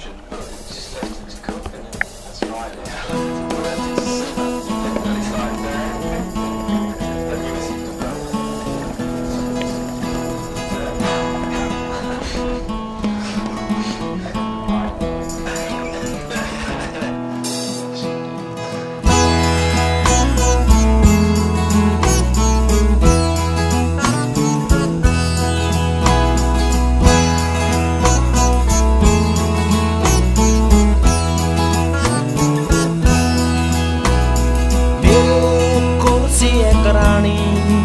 description.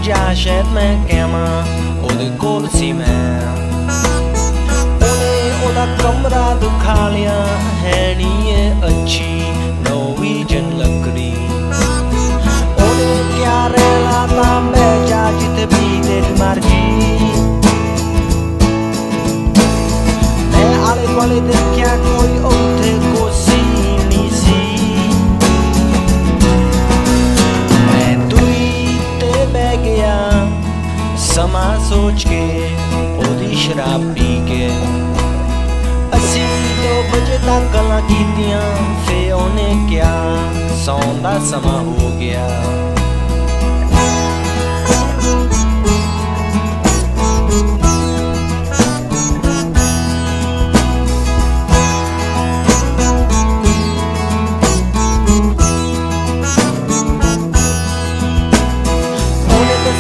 Josh at my camera, or the go to see man. ਸੋਚ ਕੇ ਉਹਦੀ ਸ਼ਰਾਬ ਪੀ ਕੇ ਅਸੀਂ ਦੋ ਵਜੇ ਤੱਕ ਗੱਲਾਂ ਕੀਤੀਆਂ ਫੇ ਉਹਨੇ ਕਿਹਾ ਸੌਣ ਦਾ ਸਮਾਂ ਹੋ ਗਿਆ